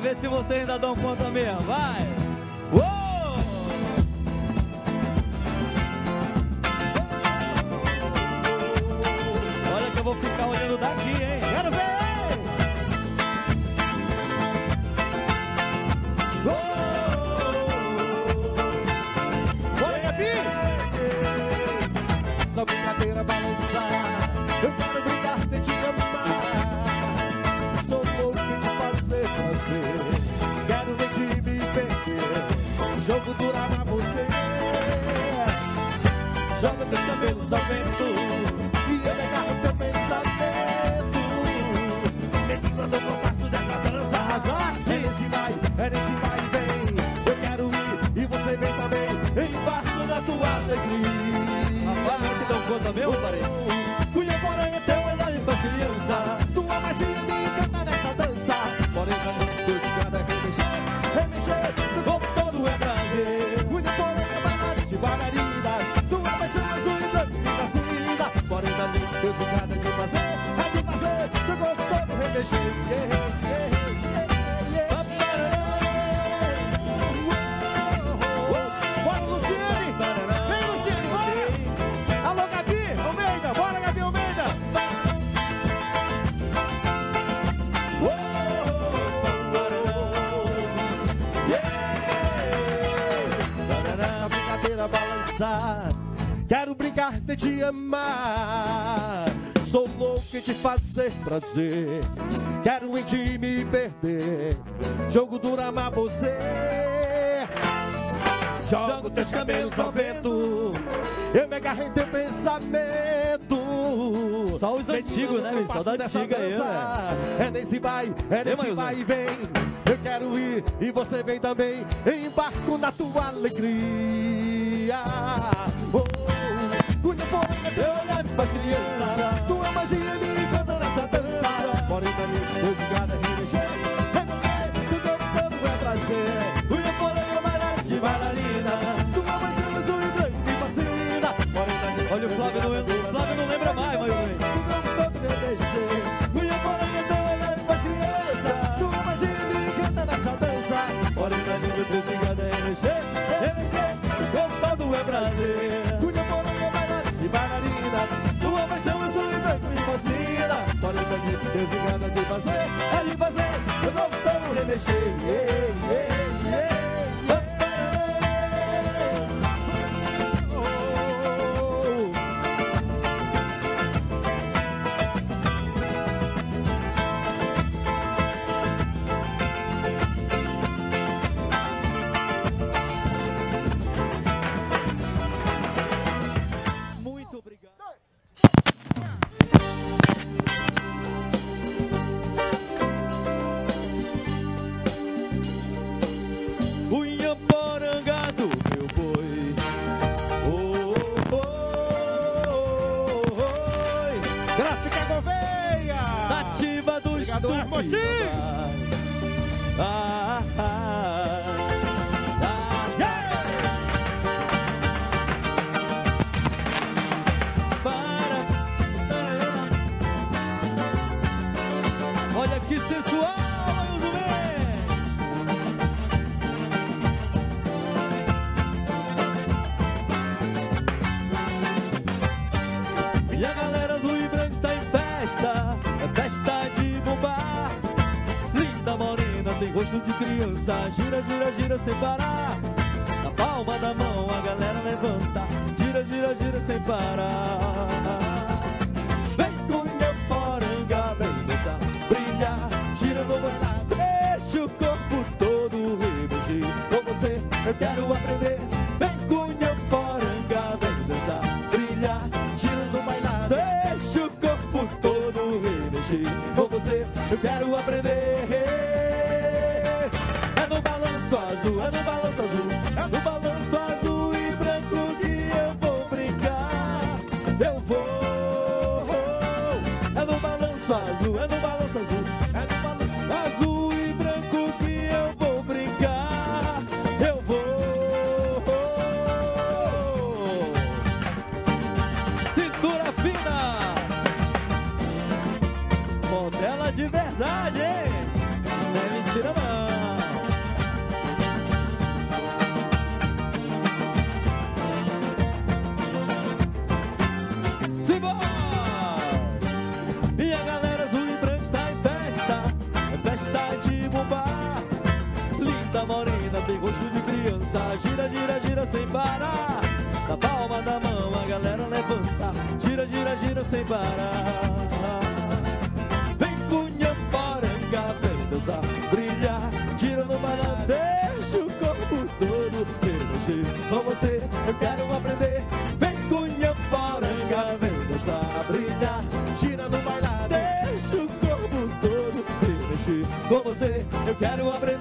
ver se vocês ainda dão conta mesmo. Vai! Uou! Cunha Moranha, teu olhar me faz criança. Tua magia me encanta nessa dança. Morena, Deus de cada remexer. Remexer, no corpo todo é prazer. Cunha Moranha, bailares de bailarinas. Tua paixão azul e branco me fascina. Morena, Deus de cada de fazer. É de fazer, no corpo todo remexer. Yeah, Essa brincadeira balançar. Quero brincar de te amar. Sou louco em te fazer prazer. Quero em ti me perder. Jogo duro amar você. Jogo teus cabelos ao vento. Eu me agarrei em teu pensamento. Só os antigos, né, bicho? Saudade Dessa antiga aí, dança. É nesse vai, é nesse vai e vem Eu quero ir e você vem também. Embarco na tua alegria. Oh, porra, teu olhar me faz criança prazer Cuida por uma de bailarina Tua paixão azul e branco me fascina Bora daqui, desligada de fazer É de fazer, eu não vou remexer yeah, Gráfica Gouveia! Nativa do Obrigado, estúdio. Ah, ah, ah, de criança, gira, gira, gira sem parar. Na palma da mão a galera levanta, gira, gira, gira sem parar. Vem com meu poranga, vem dançar, brilha, gira no bailado, deixa o corpo todo remexer. Com você eu quero aprender, vem com meu poranga, vem dançar, brilha, gira no bailado, deixa o corpo todo remexer. Com você eu quero aprender. morena tem gosto de criança. Gira, gira, gira sem parar. Na palma da mão a galera levanta. Gira, gira, gira sem parar. Vem Cunhambaranga, vem dançar, brilhar. Gira no balão, deixa o corpo todo feliz. Com você. Eu quero aprender. Vem Cunhambaranga, vem dançar, brilhar. Gira no bailar, deixa o corpo todo feliz. Com você. Eu quero aprender.